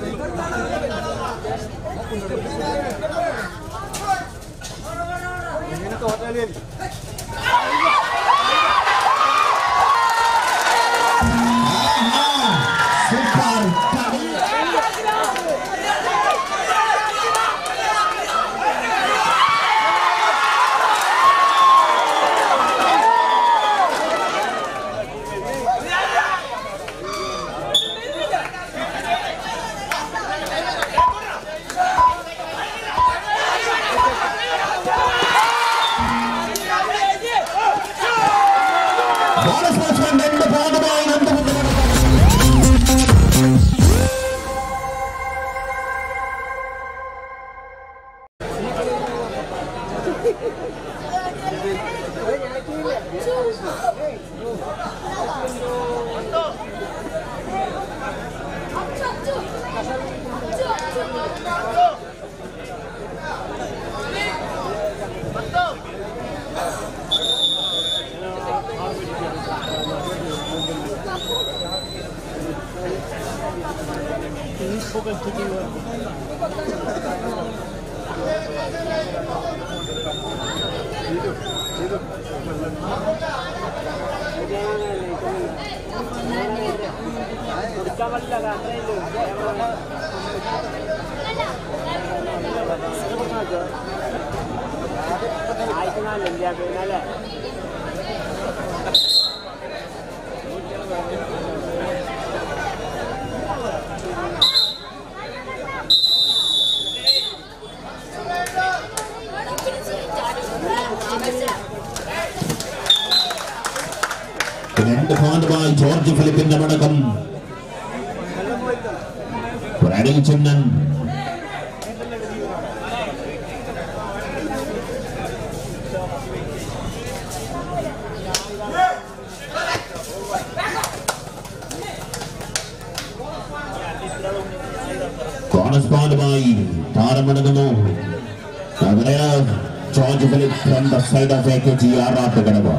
Thank you. Please focus to चावल लगा रहे लोग लिया ജോർജ് ഫിലിപ്പിന്റെ മടക്കം. ചെന്നൻ ചിന്നൻ കോറസ്പോണ്ടുമായി താരമടങ്ങുന്നു George Philip from the side of A K G Arattu Kadavu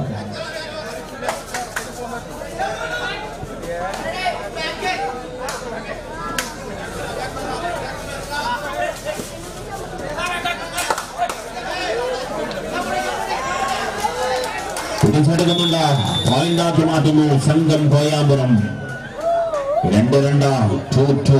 మొట్టమొదటిగా పాయిందాతి మాటలు సంఘం కోయాంబురం రెండు రెండు టూ టూ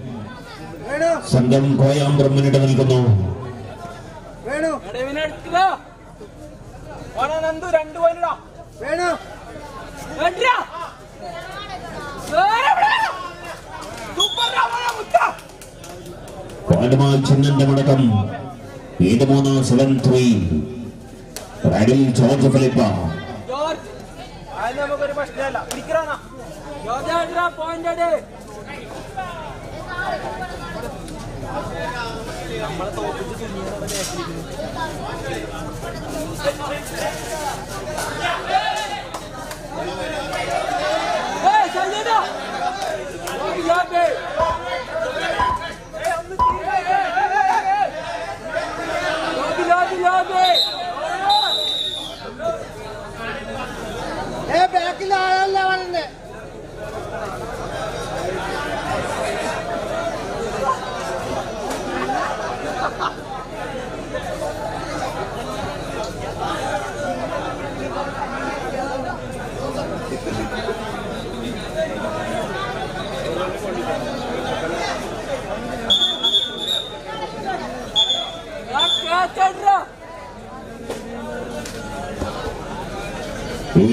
സംഘം കോയാമ്പുറം മുന്നിട്ട് നിൽക്കുന്നു. പോയിന്റുമായി ചിന്നന്റെ മടക്കം. ഏഴ് മൂന്ന് സെവൻ ത്രീ റൈഡിൽ ജോർജ് ഫിലിപ്പ. ജോർജ്. നമുക്കൊരു പ്രശ്നമല്ല. പിടിക്കണോ ജോർജ് എത്ര പോയിന്റ്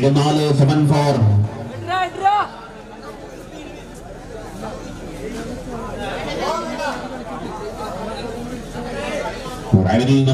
ஏழு நாலு செவன் ஃபோர் ரைடில்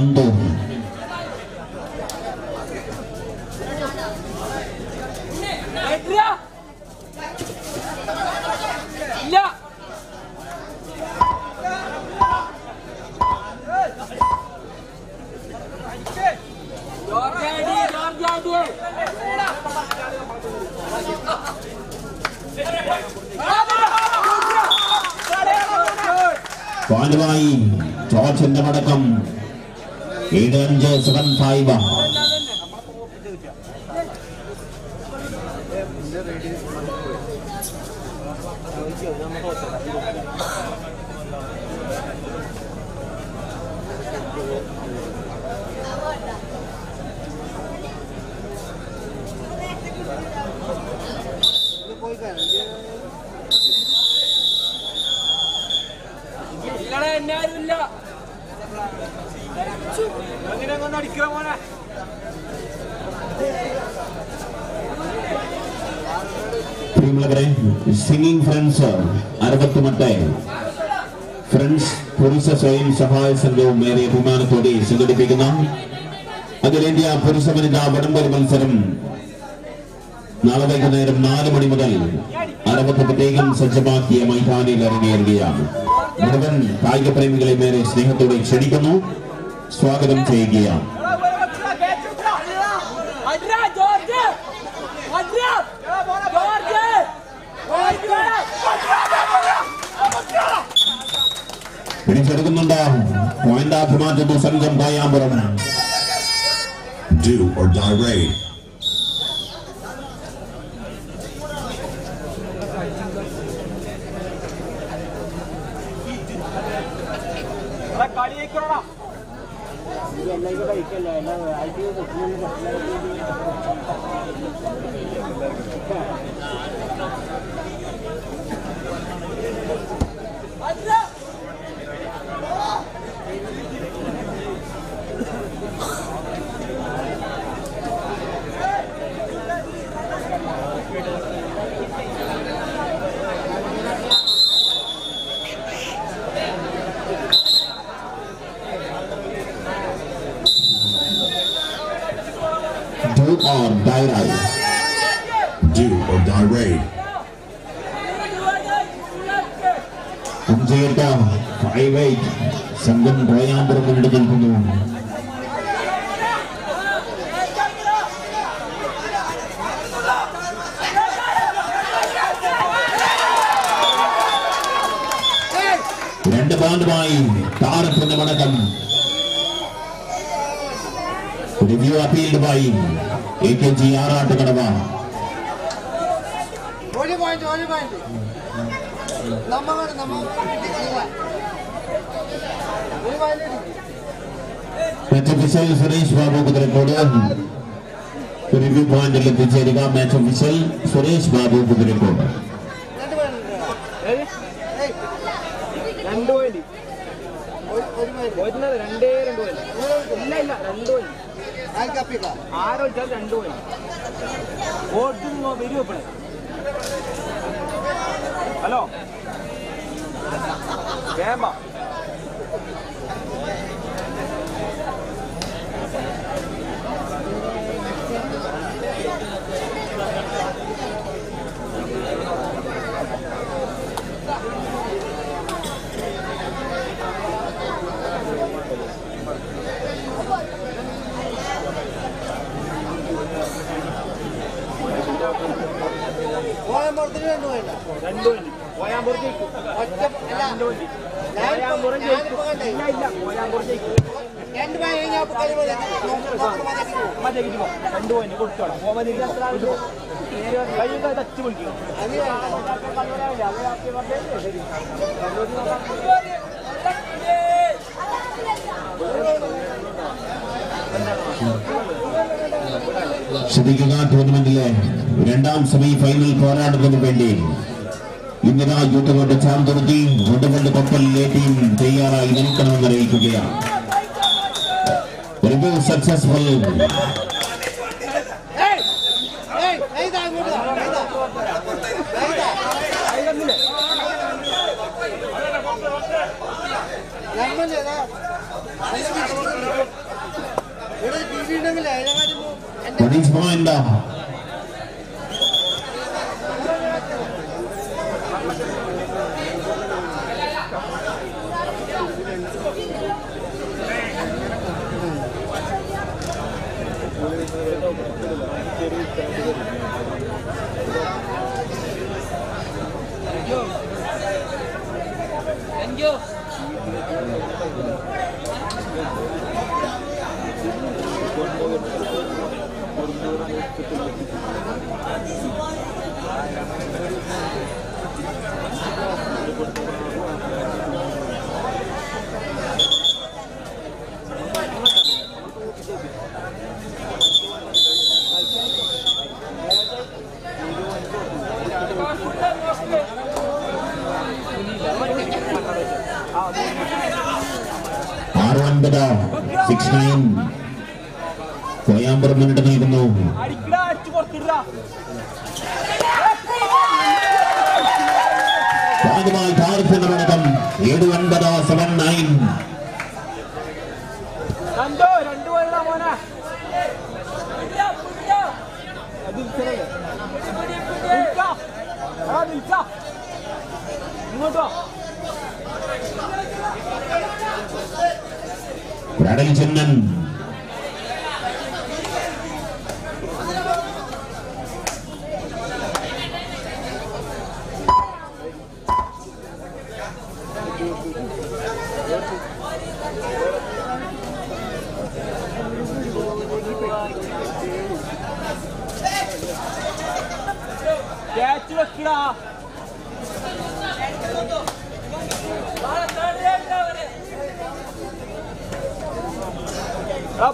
അടിക്കണ മോനെ പ്രിയമുള്ളവരെ സിംഗിങ് ഫ്രണ്ട്സ് അറുപത്തിമട്ട് ഫ്രണ്ട്സ് പുരുഷ സ്വയം സഹായ സംഘവും ഏറെ അഭിമാനത്തോടെ സംഘടിപ്പിക്കുന്ന അഖിലേന്ത്യാ പുരുഷ വനിതാ വടംവലി മത്സരം നാളെ വൈകുന്നേരം നാല് മണി മുതൽ അറുപത് പ്രത്യേകം സജ്ജമാക്കിയ മൈതാനിയിൽ ഇറങ്ങിയിരിക്കുകയാണ് മുഴുവൻ കായിക പ്രേമികളെ മേരെ സ്നേഹത്തോടെ ക്ഷണിക്കുന്നു. സ്വാഗതം ചെയ്യുകയാണ് അഡ്രാ ജോർജ് അഡ്രാ ജോർജ് പിടിച്ചെടുക്കുന്നുണ്ട് പോയിന്റാക്കി മാറ്റുന്നു സംഘം കായാമ്പുറം Do or die raid. സംഘം കോയാമ്പുറം മുന്നിട്ട് നിൽക്കുന്നു രണ്ട് പോയിന്റുമായി താരത്തിന്റെ മടക്കം. Review appealed by A K G Arattu Kadavu ഒരു പോയിന്റ് ഒരു പോയിന്റ് നമ്മൾ വേണം നമ്മ ഒരു point match official Suresh Babu Kuthirakode review പോയിന്റിൽ എത്തിച്ചേരുക match official Suresh Babu Kuthirakode hello വേമ്പ Koyampur ജയിക്കും ജയിക്കും. ഇല്ല ഇല്ല ജയിക്കും രണ്ട് പോയിന്റ് കൊടുത്തോളാം തച്ച് ശ്രദ്ധിക്കുക ടൂർണമെന്റിലെ രണ്ടാം സെമി ഫൈനൽ പോരാട്ടത്തിന് വേണ്ടി ഇന്നിതാ യൂത്തുകൊണ്ട് ചാർത്തുറുത്തി യൂത്തുകളുടെ കൊപ്പലിലെ ടീം തയ്യാറായി നിൽക്കണമെന്ന് അറിയിക്കുകയാണ് റിവ്യൂ സക്സസ്ഫുൾ ഏയ്! ഏയ്! ഒൻപത് സിക്സ് നയൻ കോയാമ്പർ മുന്നിട്ട് നൽകുന്നു ഭാഗമായി മടക്കം ഏഴ് ഒൻപത് സെവൻ అడవి చెందన్ എടാ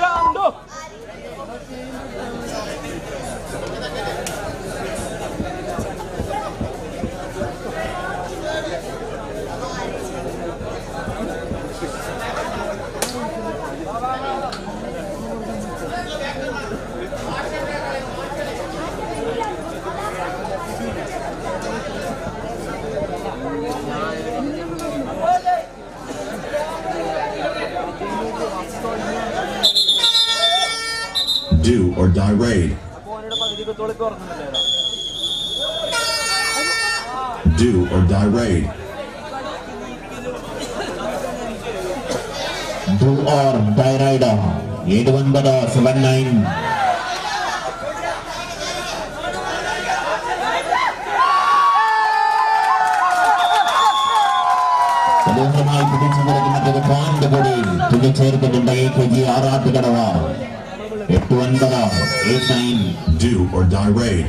or തോളിക്ക് Do or റൈഡർ ഏഴ് ഒൻപത് സെവൻ നയൻ മനോഹരമായി പിടിച്ചു കൊടുക്കുന്ന മറ്റൊരു പോയിന്റ് കൂടി തുന്നിച്ചേർക്കുന്നുണ്ട് A K G Arattukadavu If Barandara, do or die raid.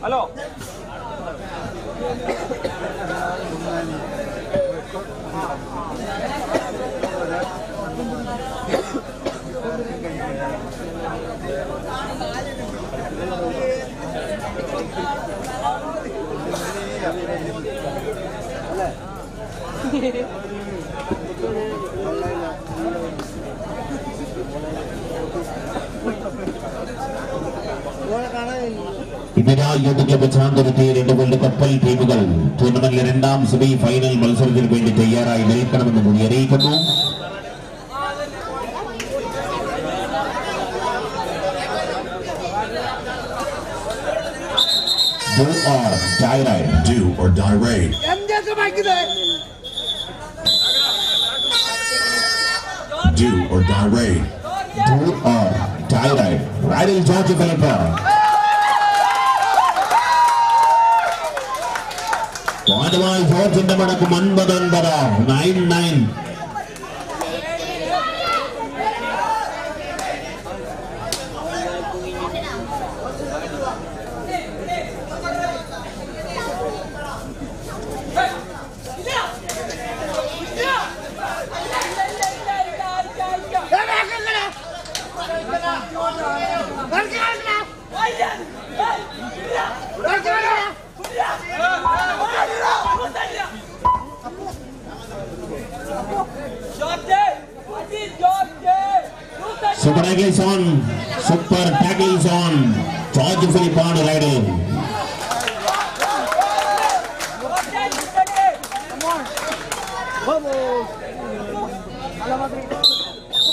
Hello. അങ്ങനെ മൊബൈലിലോട്ട് hello Indira youth club Chanthuruthy രണ്ട് വേൾഡ് കപ്പൽ ടീമുകൾ ടൂർണമെന്റിലെ രണ്ടാം സെമി ഫൈനൽ മത്സരത്തിന് വേണ്ടി തയ്യാറായി നിൽക്കണമെന്ന് കൂടി അറിയിക്കുന്നു Do or die right. Do or die or down rate. Do or die right. Right in Georgia Philippa. Point by George in the Madakum 9 9. tackles on. Super tackles on. George Philippon riding.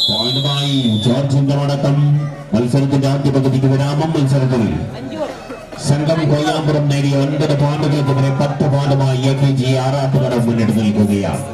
പോയിന്റുമായി ജോർജിന്റെ മടക്കം മത്സരത്തിന്റെ ആദ്യ പകുതിക്ക് വിരാമം മത്സരത്തിൽ സംഘം കൊയ്യാമ്പുറം നേടിയ ഒൻപത് പോയിന്റുകൾക്കെതിരെ പത്ത് പോയിന്റുമായി എ കെ ജി ആറാട്ടുകട മുന്നിട്ട് നിൽക്കുകയാണ്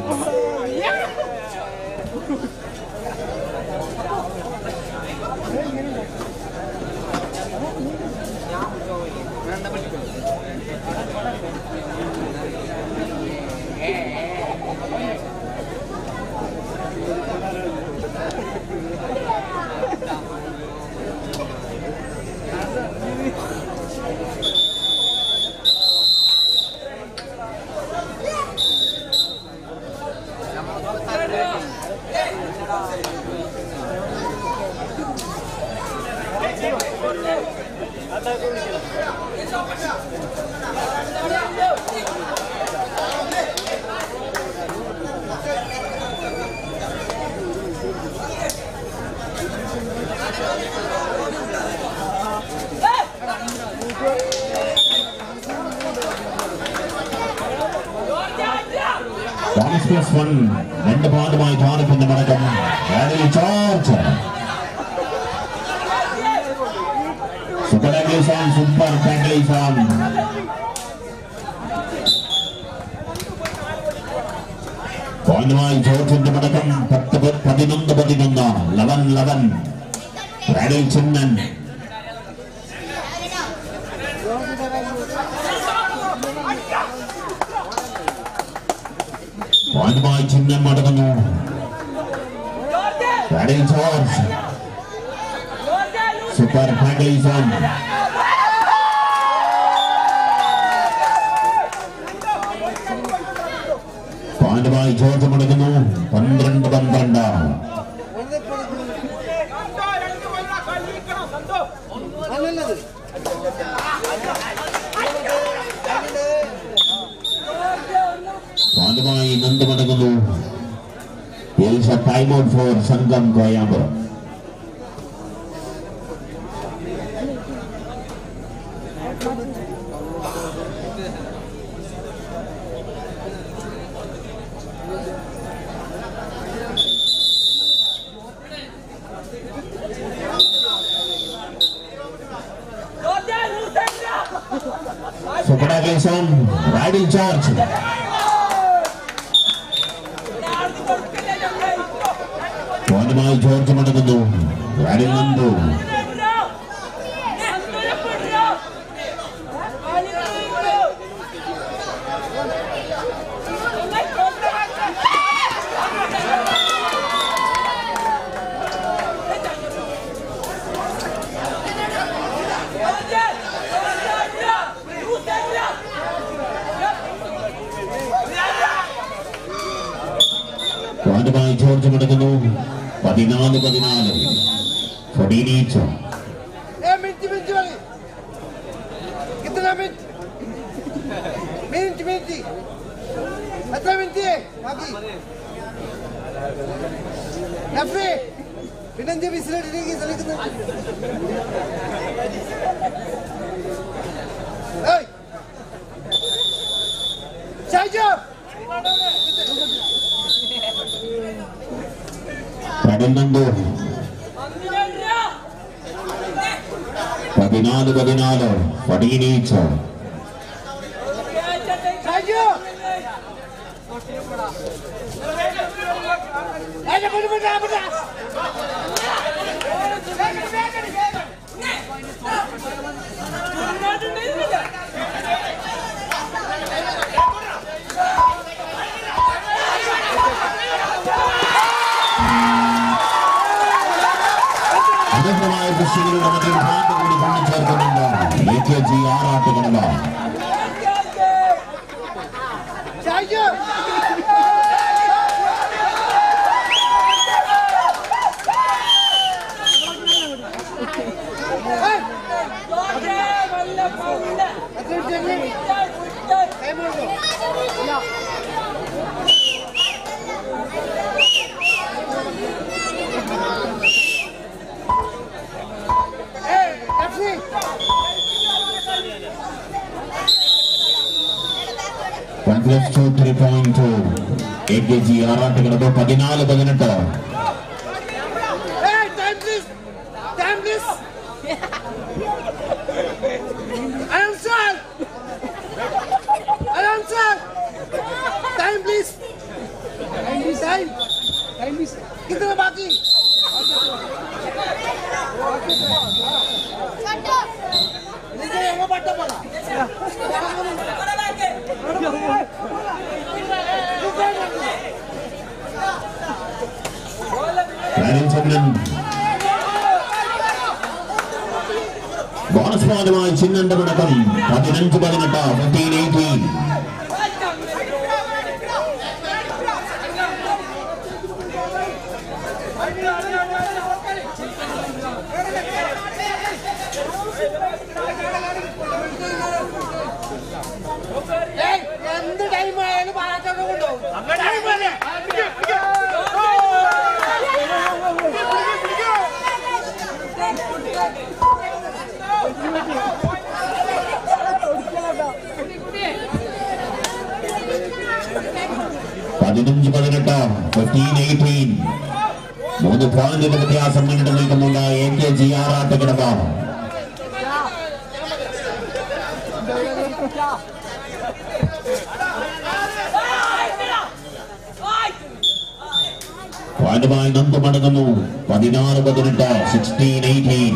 പോയിന്റുമായി ചിഹ്നം മടങ്ങുന്നു. സൂപ്പർ പോയിന്റുമായി ജോർജ്! മടങ്ങുന്നു. പന്ത്രണ്ട് പന്ത്രണ്ട്. അല്ലല്ലത് പോയിന്റുമായി നന്ദ് മടങ്ങുന്നു ടൈം ഔട്ട് ഫോർ സംഘം Koyampuram. you need time. A K G ആറാട്ട് കടമ പതിനാല് പതിനെട്ട് ചന്ദ്രൻ ബോണസ് പോയിന്റുമായി ചിഹ്നന്റെ തുടക്കം പതിനഞ്ച് പതിനെട്ട് ഫിഫ്റ്റീൻ എയ്റ്റീൻ എന്ത് ടൈം ആയാലും പാട്ടൊക്കെ കൊണ്ടുപോകും ടൈം അല്ലേ പതിനഞ്ച് പതിനെട്ട് ഫിഫ്റ്റീൻ എയ്റ്റീൻ മൂന്ന് പോയിന്റിന്റെ വ്യത്യാസം മുന്നിട്ട് നിൽക്കുന്നുണ്ട്. എ കെ ജി ആറാട്ട് കിടക്കാം പോയിന്റുമായി നന്ദു മടങ്ങുന്നു. പതിനാറ് പതിനെട്ട് സിക്സ്റ്റീൻ എയ്റ്റീൻ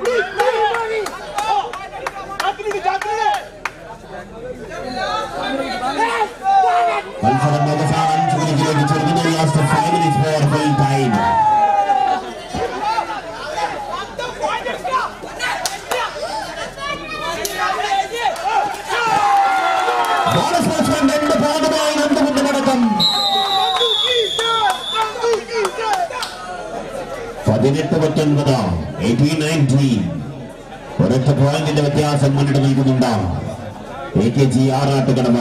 പതിനെട്ട് പത്തൊൻപത്. എയ്റ്റീൻ നയന്റീൻ ഒരൊറ്റ പോയിന്റിന്റെ വ്യത്യാസം മുന്നിട്ട് നൽകുന്നുണ്ടാവും എ കെ ജി ആറാട്ട് കടമ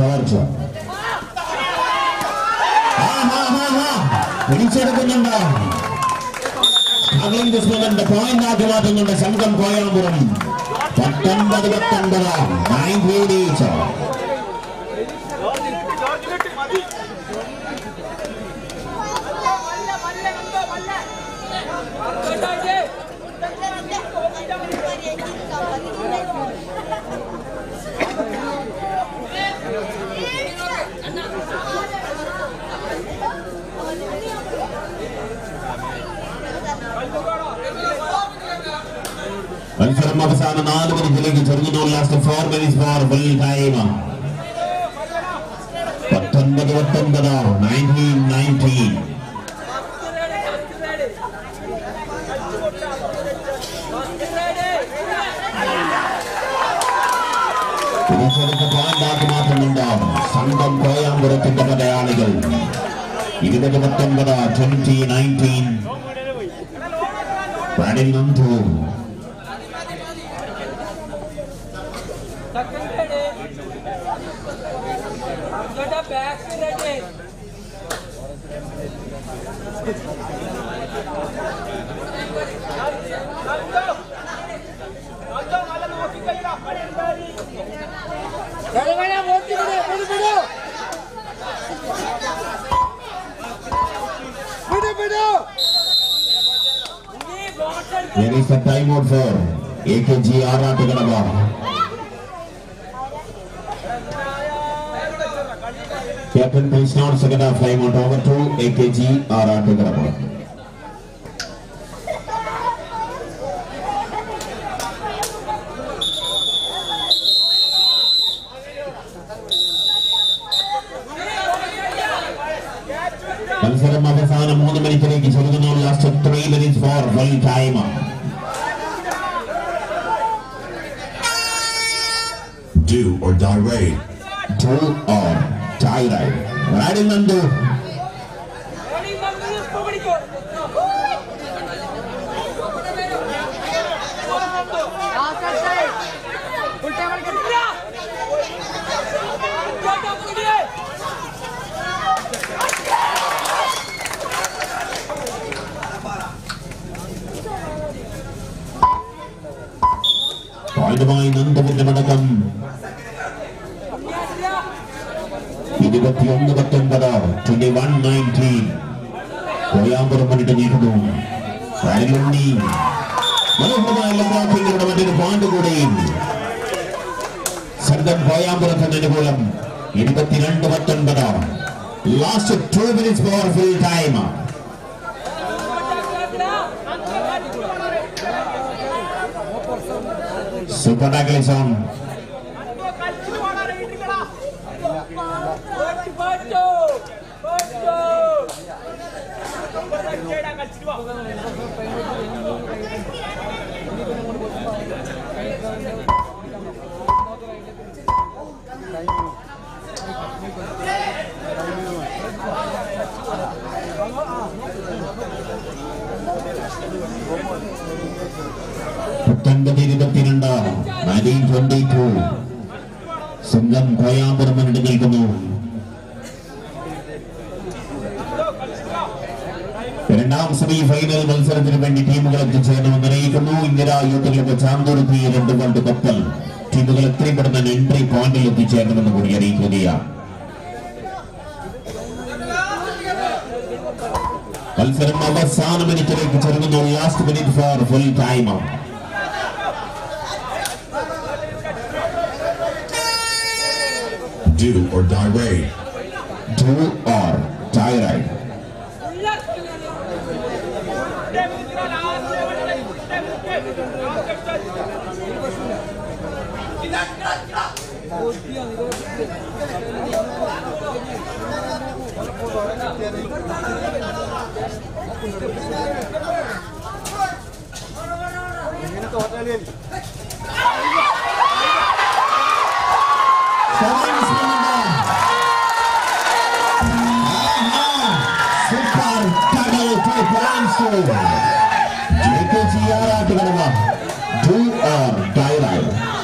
సవర్చు విడిచెడుకుందా స్ట్రగ్లింగ్ చూసుకోవాలంటే పాయింట్ ఆకు మాత్రం సంఘం కోయాలపురం పట్టొంబది పట్టొంబదా నైన్ వీడి നയൻറ്റീൻ ഈച്ച് മത്സരം അവസാന നാല് മിനിറ്റിലേക്ക് ചുരുങ്ങുന്നു last four minutes for full time പത്തൊൻപത് പത്തൊൻപത് നയൻറ്റീൻ നയൻറ്റീൻ തിരിച്ചെടുത്ത പോയിന്റാക്കി മാറ്റുന്നുണ്ടാവും സംഘം കോയാമ്പുറത്തിന്റെ പടയാളികൾ ഇരുപത് പത്തൊൻപത് twenty nineteen പാടിൽ seconded it. Get up accident it. கடுமையா மோத்தி விடு விடு விடு விடு விடு There is a time out for AKG Arathaganaba. Captain not second half time out over to AKG ആറാട്ടുകടവ മത്സരം പോയിന്റുമായി നന്ദമുദ്രമടക്കം മടക്കം ഇരുപത്തിയൊന്ന് പത്തൊൻപത് ട്വന്റി വൺ നയന്റീൻ കോയാമ്പുറം പണിട്ട് നീക്കുന്നു മനോഹരമായ ലംബാക്കിങ്ങളുടെ മറ്റൊരു പാണ്ട് കൂടെ. സംഘം കോയാമ്പുറത്തിന് അനുകൂലം ഇരുപത്തിരണ്ട് പത്തൊൻപത്. Last two minutes powerful full time Super Dagli Song. Super twenty two സ്വന്തം കോയാമ്പുറം മുന്നിട്ട് നിൽക്കുന്നു. രണ്ടാം സെമി ഫൈനൽ മത്സരത്തിന് വേണ്ടി ടീമുകൾ എത്തിച്ചേരണമെന്ന് അറിയിക്കുന്നു ഇന്ദിര യൂത്ത് ക്ലബ്ബ് ചാന്തുരുത്തി രണ്ട് കൊണ്ട് കപ്പൽ ടീമുകൾ എത്രയും പെട്ടെന്ന് എൻട്രി പോയിന്റിൽ എത്തിച്ചേരണമെന്ന് കൂടി അറിയിക്കുകയാണ്. മത്സരം അവസാന മിനിറ്റിലേക്ക് ചെറുങ്ങുന്നു last minute for full time Do or die raid. Do or die raid Jacob Ciara to Do or die.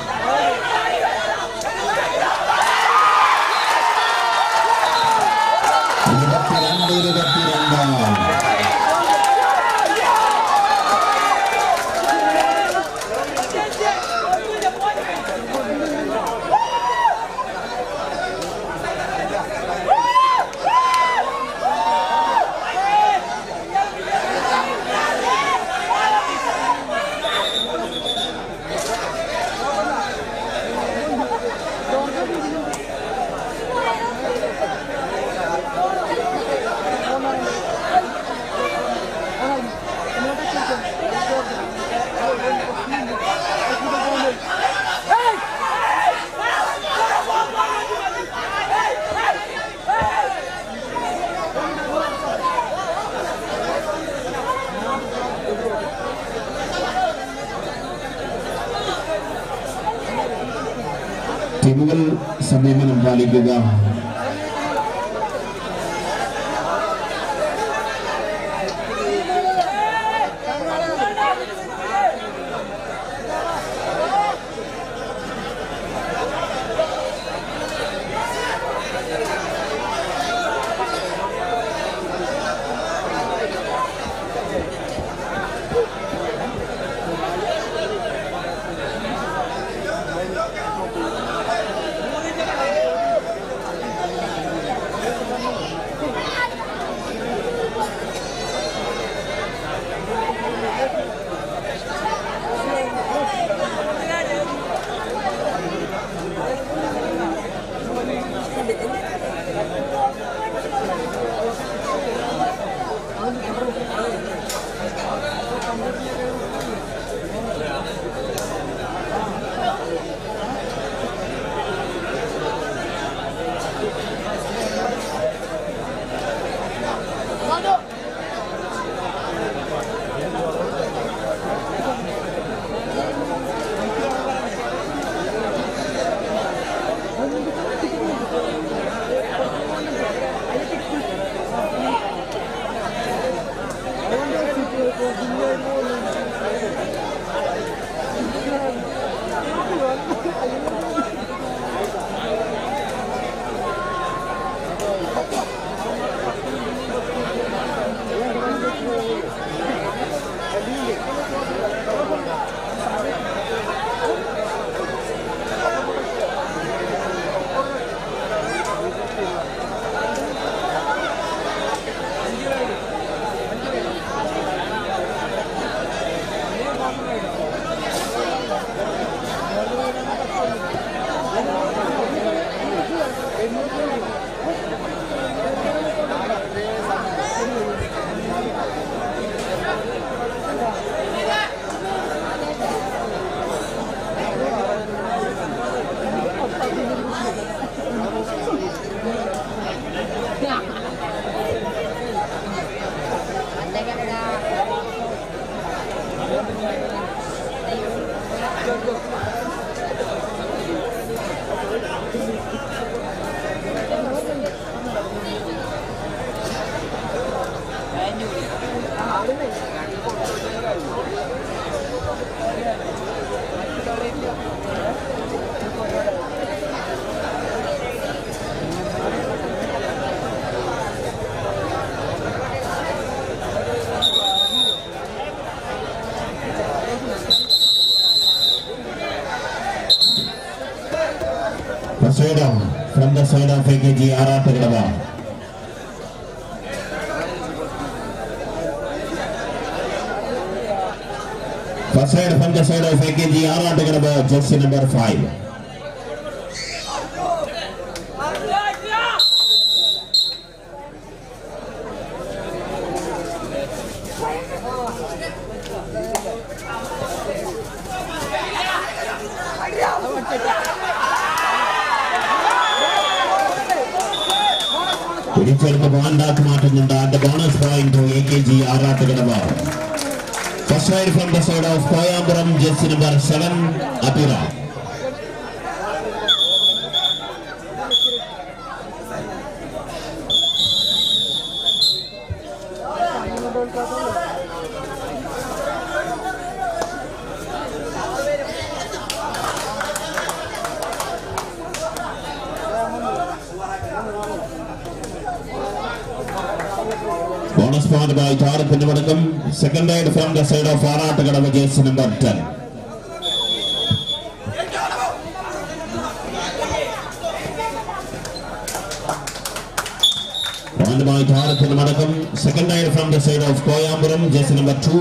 neman unbalik gegangen. सविता फेके जी आरा तकड़वा फसेड फंज सविता फेके जी आरा तकड़वा jersey number five bonus point by താരത്തിന്റെ മടക്കം second raid from the side of Arattukadavu jersey number ten point by താരത്തിന്റെ മടക്കം second raid from the side of Koyampuram jersey number two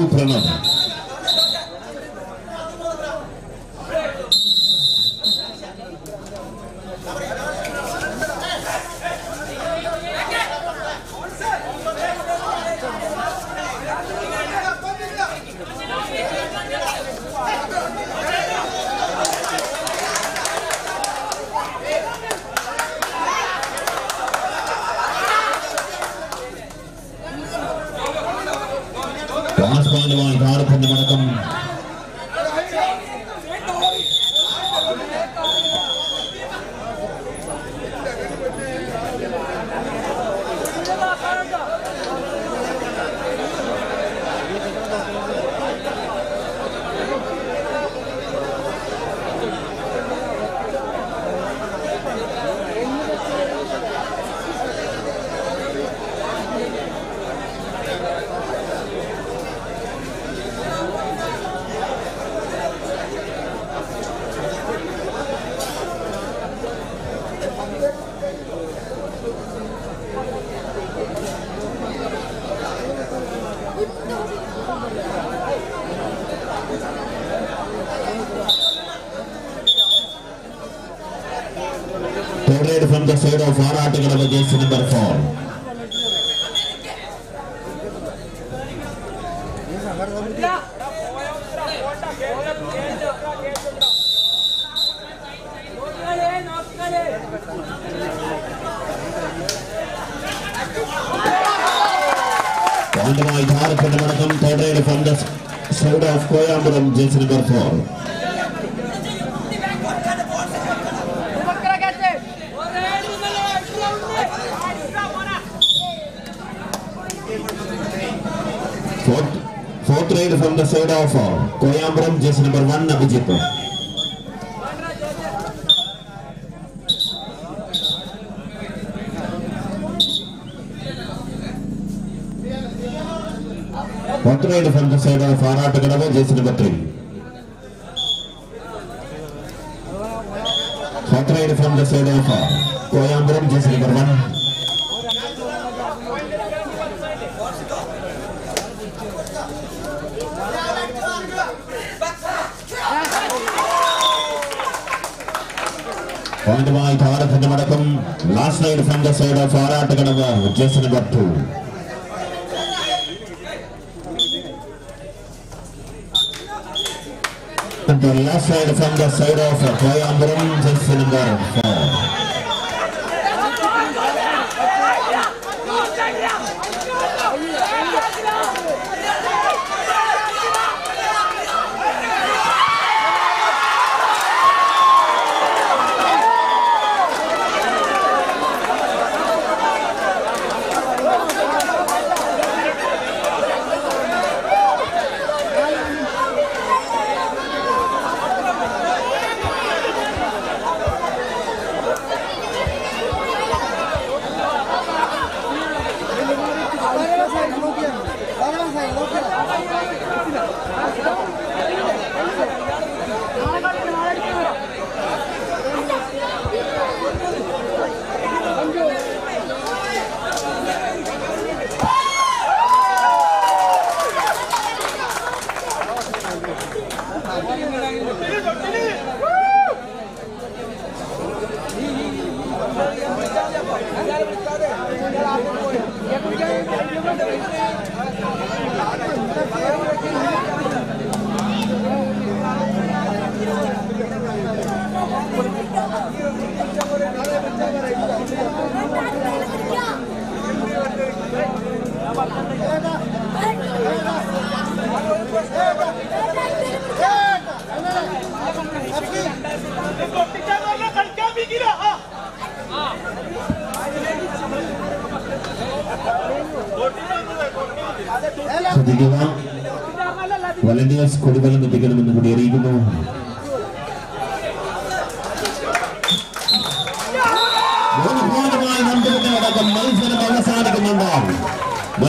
చేయడం పోరాటం గడప చేసి నెంబర్ ఫోర్ మంత్రులు చంద్రశేఖర్ సైడ్ చేసిన మంత్రి. మంత్రులు చంద్రశేఖర్ కోయాంబరం చేసిన బ్రహ్మ పాయింట్ బాయ్ భారత నడకం last night fund side of ఆరాటగడ చేసిన బట్టు the left side from the side of Koyambaram, Jessinger 4.